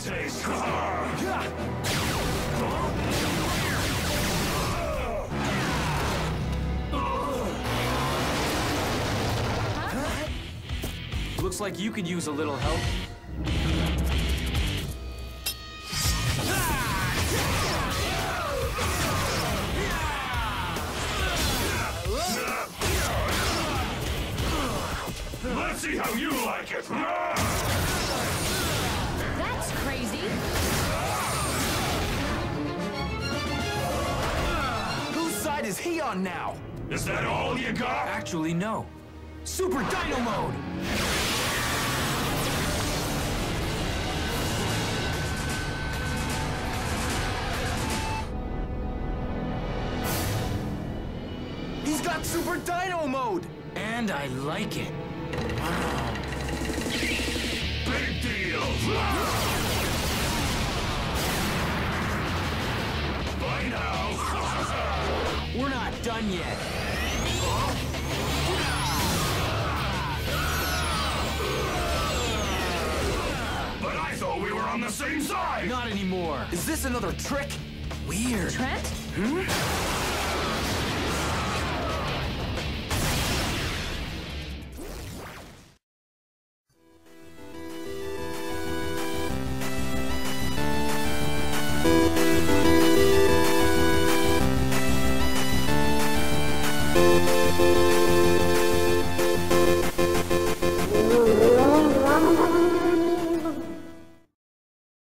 taste? Looks like you could use a little help. Let's see how you like it! Is he on now? Is that all you got? Actually, no. Super Dino Mode! He's got Super Dino Mode! And I like it. Big deal. Not done yet. But I thought we were on the same side. Not anymore. Is this another trick? Weird. Trent? Hmm?